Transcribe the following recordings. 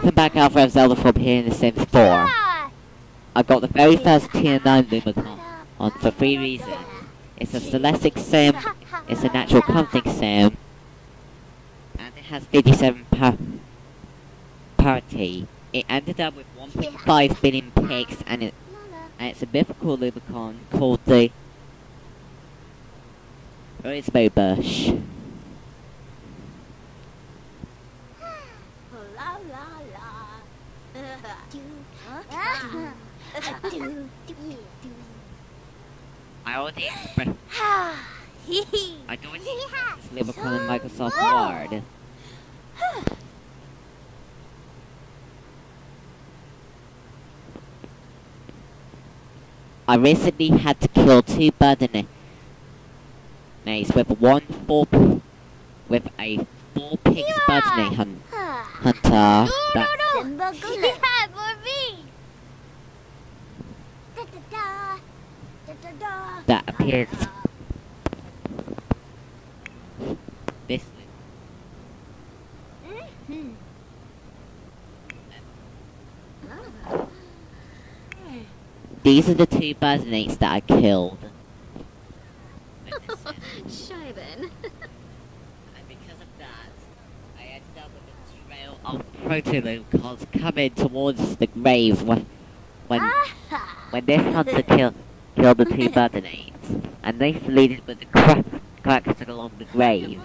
Welcome back Alpha of Zeldaforme here in The Sims 4. I got the very first tier 9 Lumicon on for three reasons. It's a Celestic Sim, it's a natural conflict sim, and it has 57 par parity. It ended up with 1.5 billion pix and, it, and it's a mythical Lumicon called the Rosemow Bush. I already expressed I don't use Lumicon in Microsoft Word. I recently had to kill two Budden with one four with a four pix Hun hunter that yeah, for me. Da, da, da. That appears this Mhm. these are the two Burdenates that I killed. Scheiben. And because of that, I ended up with a of proto-lucons coming towards the grave when when, Ah. when this hunter killed killed the two Burdenates. And they leaded with the cra crackers along the graves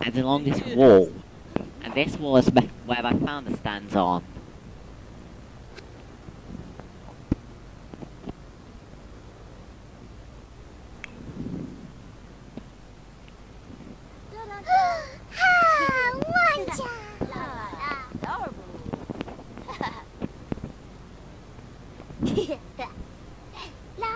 and along this wall. And this wall is where my founder stands on. Ah, Wanja.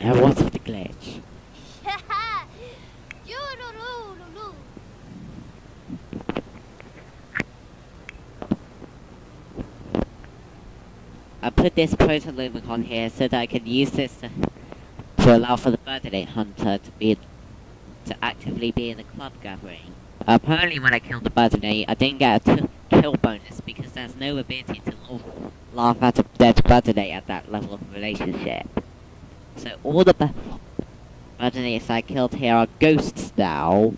What's with the glitch? I put this proto on here so that I can use this to, to allow for the birthday hunter to be to actively be in the club gathering. Apparently when I killed the birthday, I didn't get a kill bonus because there's no ability to laugh at a dead birthday at that level of relationship. So all the birthdays I killed here are ghosts now,